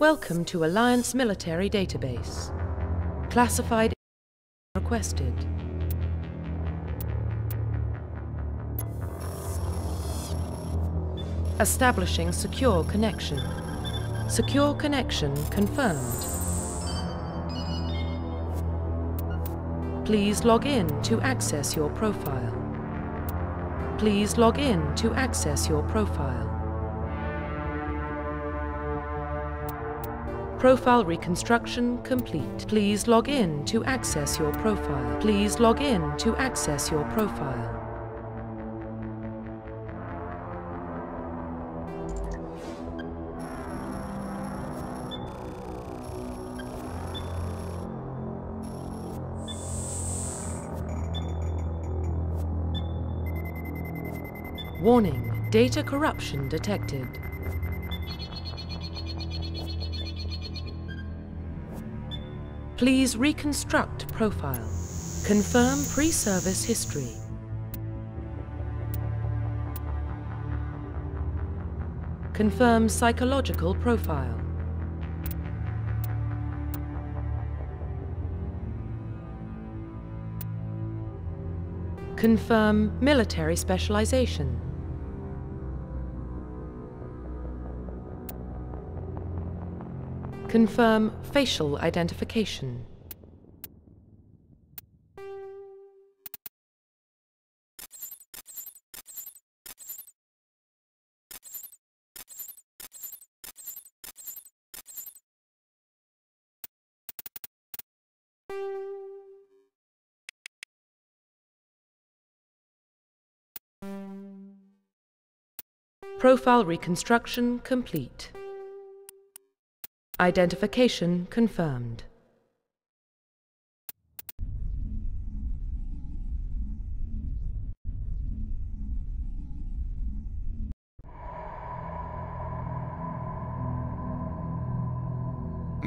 Welcome to Alliance Military Database. Classified requested. Establishing secure connection. Secure connection confirmed. Please log in to access your profile. Please log in to access your profile. Profile reconstruction complete. Please log in to access your profile. Please log in to access your profile. Warning, data corruption detected. Please reconstruct profile. Confirm pre-service history. Confirm psychological profile. Confirm military specialization. Confirm facial identification. Profile reconstruction complete. Identification confirmed.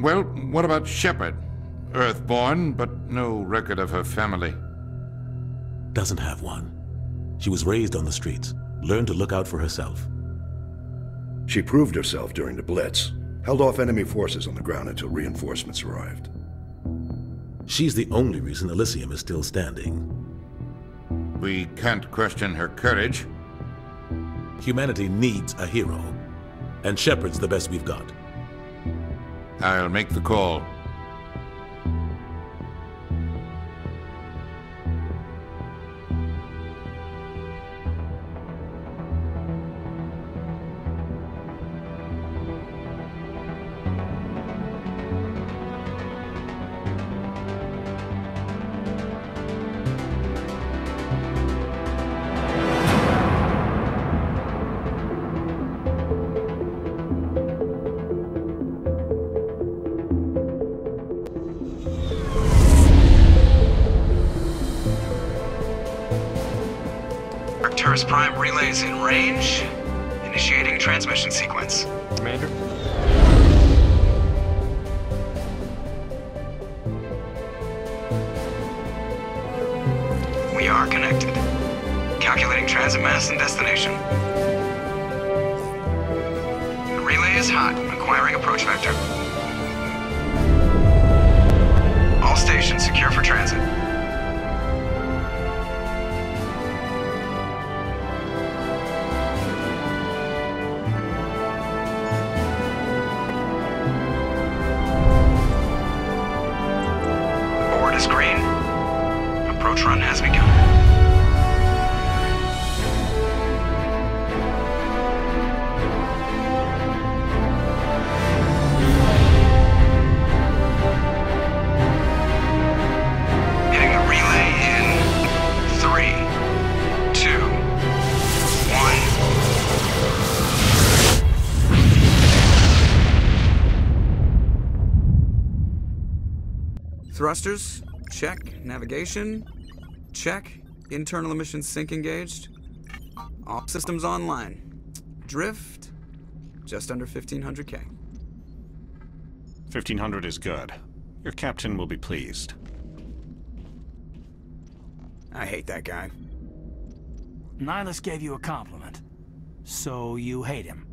Well, what about Shepard? Earthborn, but no record of her family. Doesn't have one. She was raised on the streets, learned to look out for herself. She proved herself during the Blitz, held off enemy forces on the ground until reinforcements arrived. She's the only reason Elysium is still standing. We can't question her courage. Humanity needs a hero, and Shepard's the best we've got. I'll make the call. Arcturus Prime relays in range. Initiating transmission sequence. Commander? We are connected. Calculating transit mass and destination. The relay is hot, acquiring approach vector. All stations secure for transit. Thrusters, check. Navigation, check. Internal emissions sink engaged. All systems online. Drift, just under 1500k. 1500 is good. Your captain will be pleased. I hate that guy. Nihlus gave you a compliment. So you hate him.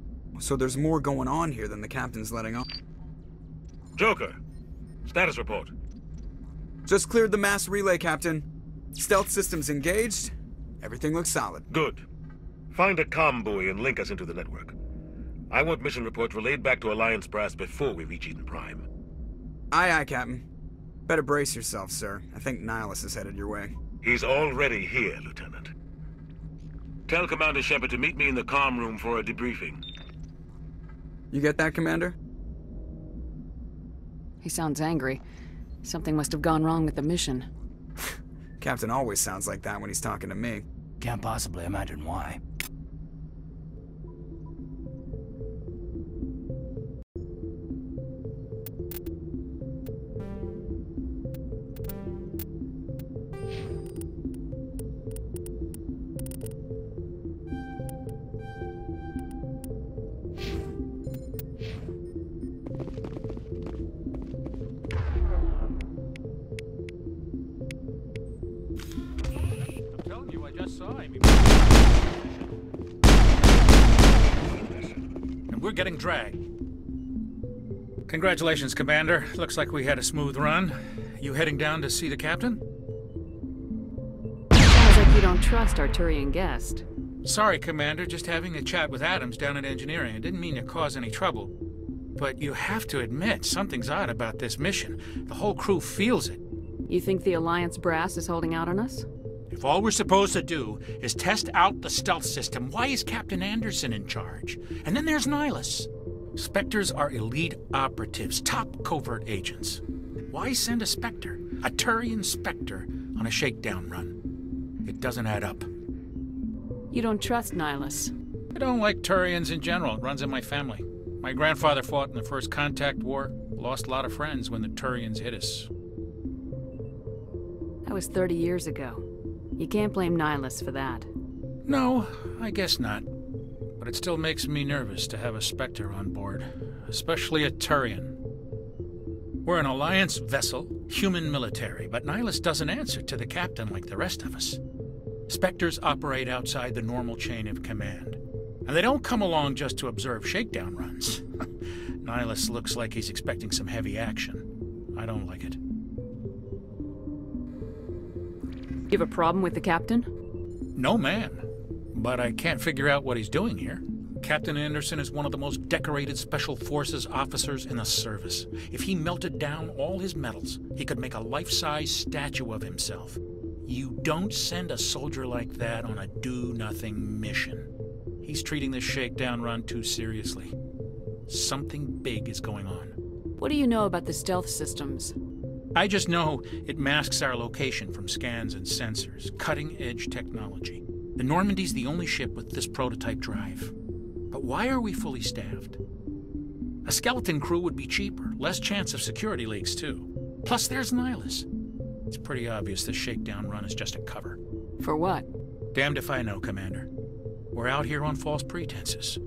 So there's more going on here than the captain's letting on. Joker, status report. Just cleared the mass relay, Captain. Stealth systems engaged. Everything looks solid. Good. Find a comm buoy and link us into the network. I want mission reports relayed back to Alliance Brass before we reach Eden Prime. Aye, aye, Captain. Better brace yourself, sir. I think Nihlus is headed your way. He's already here, Lieutenant. Tell Commander Shepard to meet me in the comm room for a debriefing. You get that, Commander? He sounds angry. Something must have gone wrong with the mission. Captain always sounds like that when he's talking to me. Can't possibly imagine why. And we're getting dragged. Congratulations, Commander. Looks like we had a smooth run. You heading down to see the captain? Sounds like you don't trust our Turian guest. Sorry, Commander. Just having a chat with Adams down at engineering. I didn't mean to cause any trouble. But you have to admit, something's odd about this mission. The whole crew feels it. You think the Alliance brass is holding out on us? If all we're supposed to do is test out the stealth system, why is Captain Anderson in charge? And then there's Nihlus. Spectres are elite operatives, top covert agents. Why send a Spectre, a Turian Spectre, on a shakedown run? It doesn't add up. You don't trust Nihlus. I don't like Turians in general. It runs in my family. My grandfather fought in the First Contact War, lost a lot of friends when the Turians hit us. That was 30 years ago. You can't blame Nihlus for that. No, I guess not. But it still makes me nervous to have a Spectre on board, especially a Turian. We're an Alliance vessel, human military, but Nihlus doesn't answer to the captain like the rest of us. Spectres operate outside the normal chain of command. And they don't come along just to observe shakedown runs. Nihlus looks like he's expecting some heavy action. I don't like it. You have a problem with the captain? No, man. But I can't figure out what he's doing here. Captain Anderson is one of the most decorated Special Forces officers in the service. If he melted down all his medals, he could make a life-size statue of himself. You don't send a soldier like that on a do-nothing mission. He's treating this shakedown run too seriously. Something big is going on. What do you know about the stealth systems? I just know it masks our location from scans and sensors. Cutting-edge technology. The Normandy's the only ship with this prototype drive. But why are we fully staffed? A skeleton crew would be cheaper, less chance of security leaks, too. Plus, there's Nihlus. It's pretty obvious this shakedown run is just a cover. For what? Damned if I know, Commander. We're out here on false pretenses.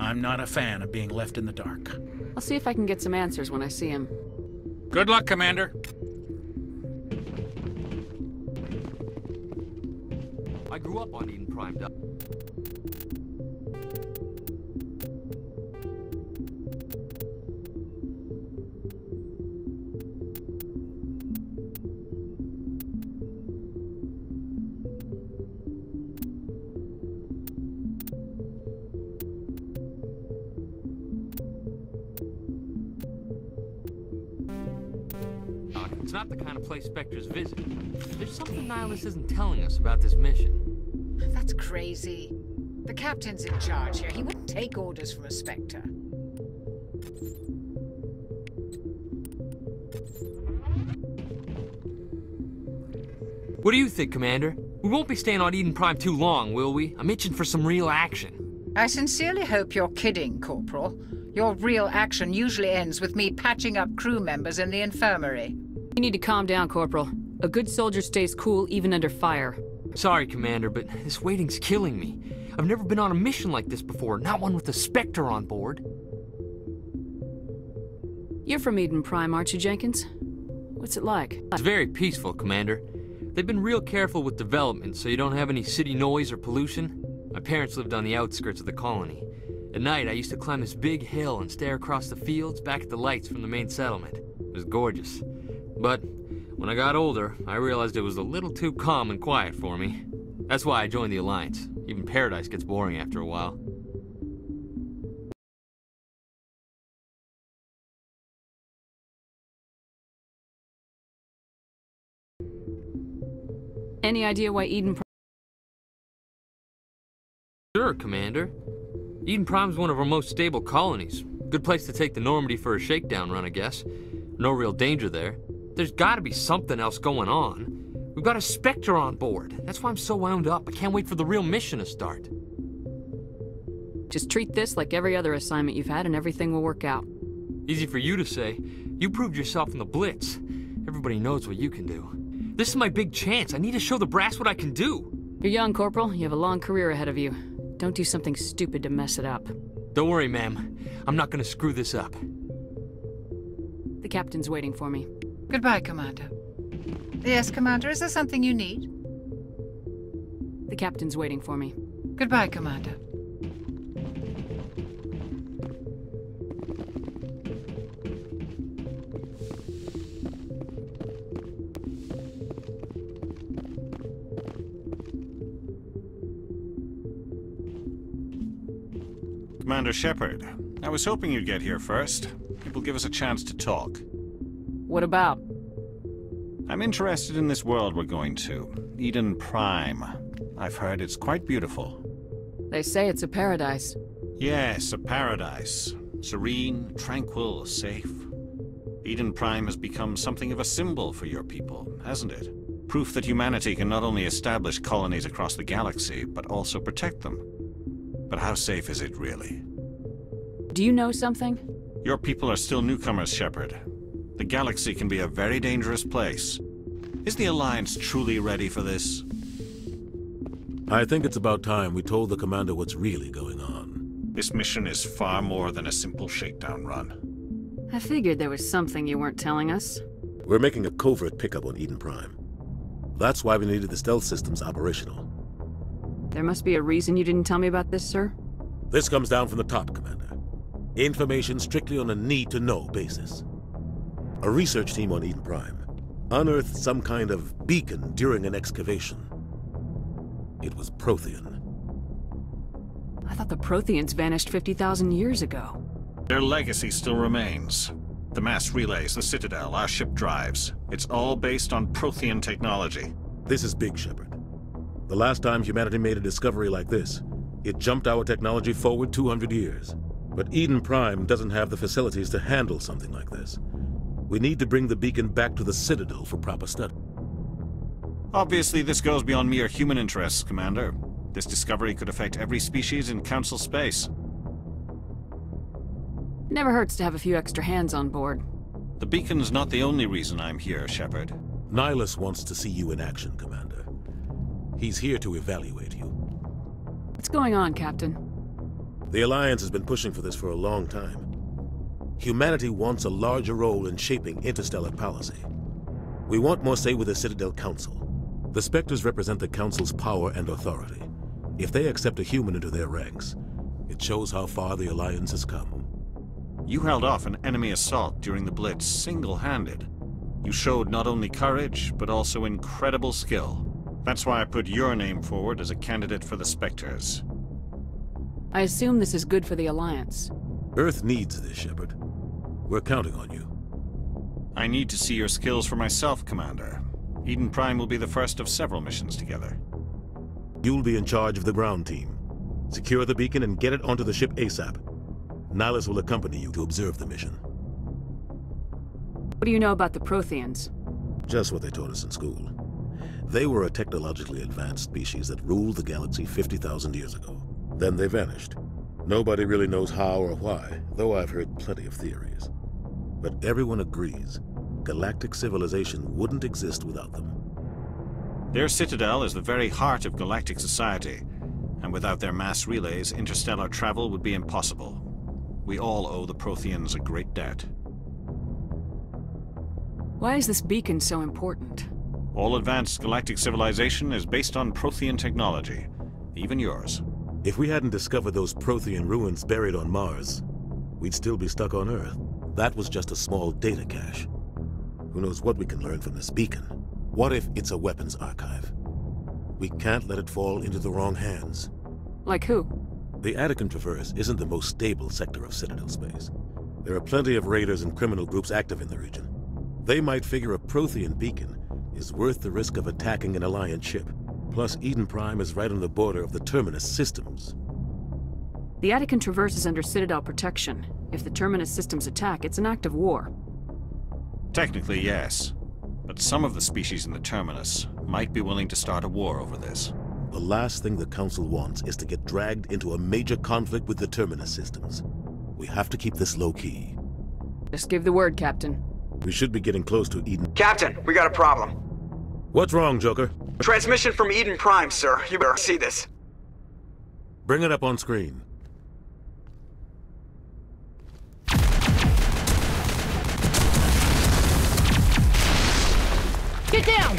I'm not a fan of being left in the dark. I'll see if I can get some answers when I see him. Good luck, Commander. I grew up on Eden Prime. The kind of place Spectres visit. There's something Nihlus isn't telling us about this mission. That's crazy. The captain's in charge here. He wouldn't take orders from a Spectre. What do you think, Commander? We won't be staying on Eden Prime too long, will we? I'm itching for some real action. I sincerely hope you're kidding, Corporal. Your real action usually ends with me patching up crew members in the infirmary. You need to calm down, Corporal. A good soldier stays cool even under fire. Sorry, Commander, but this waiting's killing me. I've never been on a mission like this before, not one with a Spectre on board. You're from Eden Prime, aren't you, Jenkins? What's it like? It's very peaceful, Commander. They've been real careful with development, so you don't have any city noise or pollution. My parents lived on the outskirts of the colony. At night, I used to climb this big hill and stare across the fields back at the lights from the main settlement. It was gorgeous. But when I got older, I realized it was a little too calm and quiet for me. That's why I joined the Alliance. Even Paradise gets boring after a while. Any idea why Eden Prime... Sure, Commander. Eden Prime's one of our most stable colonies. Good place to take the Normandy for a shakedown run, I guess. No real danger there. There's gotta be something else going on. We've got a Spectre on board. That's why I'm so wound up. I can't wait for the real mission to start. Just treat this like every other assignment you've had and everything will work out. Easy for you to say. You proved yourself in the Blitz. Everybody knows what you can do. This is my big chance. I need to show the brass what I can do. You're young, Corporal. You have a long career ahead of you. Don't do something stupid to mess it up. Don't worry, ma'am. I'm not gonna screw this up. The captain's waiting for me. Goodbye, Commander. Yes, Commander, is there something you need? The captain's waiting for me. Goodbye, Commander. Commander Shepard, I was hoping you'd get here first. It will give us a chance to talk. What about? I'm interested in this world we're going to. Eden Prime. I've heard it's quite beautiful. They say it's a paradise. Yes, a paradise. Serene, tranquil, safe. Eden Prime has become something of a symbol for your people, hasn't it? Proof that humanity can not only establish colonies across the galaxy, but also protect them. But how safe is it really? Do you know something? Your people are still newcomers, Shepard. The galaxy can be a very dangerous place. Is the Alliance truly ready for this? I think it's about time we told the Commander what's really going on. This mission is far more than a simple shakedown run. I figured there was something you weren't telling us. We're making a covert pickup on Eden Prime. That's why we needed the stealth systems operational. There must be a reason you didn't tell me about this, sir? This comes down from the top, Commander. Information strictly on a need-to-know basis. A research team on Eden Prime unearthed some kind of beacon during an excavation. It was Prothean. I thought the Protheans vanished 50,000 years ago. Their legacy still remains. The mass relays, the Citadel, our ship drives. It's all based on Prothean technology. This is big, Shepard. The last time humanity made a discovery like this, it jumped our technology forward 200 years. But Eden Prime doesn't have the facilities to handle something like this. We need to bring the beacon back to the Citadel for proper study. Obviously, this goes beyond mere human interests, Commander. This discovery could affect every species in Council space. Never hurts to have a few extra hands on board. The beacon's not the only reason I'm here, Shepard. Nihlus wants to see you in action, Commander. He's here to evaluate you. What's going on, Captain? The Alliance has been pushing for this for a long time. Humanity wants a larger role in shaping interstellar policy. We want more say with the Citadel Council. The Spectres represent the Council's power and authority. If they accept a human into their ranks, it shows how far the Alliance has come. You held off an enemy assault during the Blitz single-handed. You showed not only courage, but also incredible skill. That's why I put your name forward as a candidate for the Spectres. I assume this is good for the Alliance. Earth needs this, Shepard. We're counting on you. I need to see your skills for myself, Commander. Eden Prime will be the first of several missions together. You'll be in charge of the ground team. Secure the beacon and get it onto the ship ASAP. Nihlus will accompany you to observe the mission. What do you know about the Protheans? Just what they taught us in school. They were a technologically advanced species that ruled the galaxy 50,000 years ago. Then they vanished. Nobody really knows how or why, though I've heard plenty of theories. But everyone agrees galactic civilization wouldn't exist without them. Their citadel is the very heart of galactic society, and without their mass relays, interstellar travel would be impossible. We all owe the Protheans a great debt. Why is this beacon so important? All advanced galactic civilization is based on Prothean technology, even yours. If we hadn't discovered those Prothean ruins buried on Mars, we'd still be stuck on Earth. That was just a small data cache. Who knows what we can learn from this beacon? What if it's a weapons archive? We can't let it fall into the wrong hands. Like who? The Attican Traverse isn't the most stable sector of Citadel space. There are plenty of raiders and criminal groups active in the region. They might figure a Prothean beacon is worth the risk of attacking an Alliance ship. Plus, Eden Prime is right on the border of the Terminus systems. The Attican Traverse is under Citadel protection. If the Terminus systems attack, it's an act of war. Technically, yes. But some of the species in the Terminus might be willing to start a war over this. The last thing the Council wants is to get dragged into a major conflict with the Terminus systems. We have to keep this low-key. Just give the word, Captain. We should be getting close to Eden. Captain, we got a problem. What's wrong, Joker? Transmission from Eden Prime, sir. You better see this. Bring it up on screen. Get down!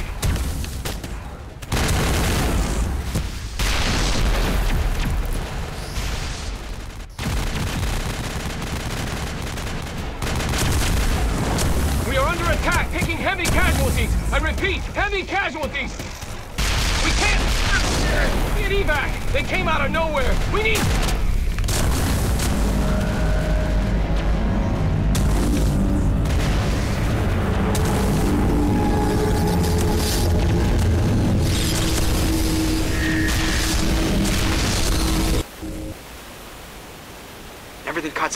We are under attack, taking heavy casualties. I repeat, heavy casualties. We can't get evac. They came out of nowhere. We need.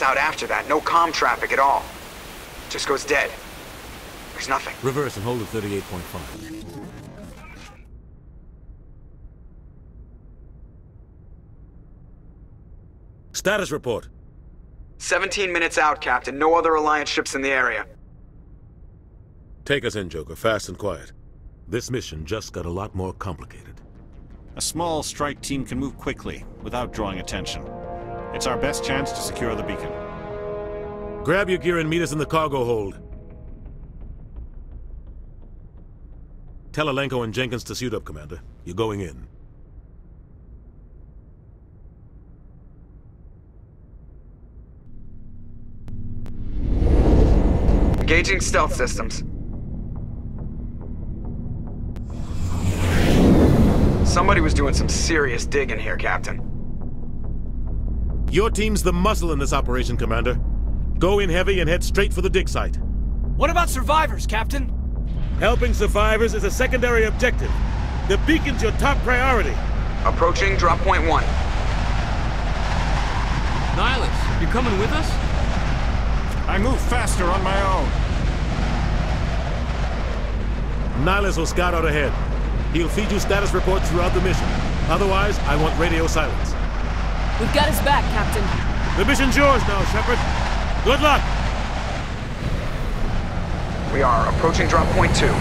Everything cuts out after that. No comm traffic at all. Just goes dead. There's nothing. Reverse and hold at 38.5. Status report. 17 minutes out, Captain. No other Alliance ships in the area. Take us in, Joker, fast and quiet. This mission just got a lot more complicated. A small strike team can move quickly, without drawing attention. It's our best chance to secure the beacon. Grab your gear and meet us in the cargo hold. Tell Alenko and Jenkins to suit up, Commander. You're going in. Engaging stealth systems. Somebody was doing some serious digging here, Captain. Your team's the muscle in this operation, Commander. Go in heavy and head straight for the dig site. What about survivors, Captain? Helping survivors is a secondary objective. The beacon's your top priority. Approaching drop point one. Nihlus, you coming with us? I move faster on my own. Nihlus will scout out ahead. He'll feed you status reports throughout the mission. Otherwise, I want radio silence. We've got his back, Captain. The mission's yours now, Shepard. Good luck! We are approaching drop point two.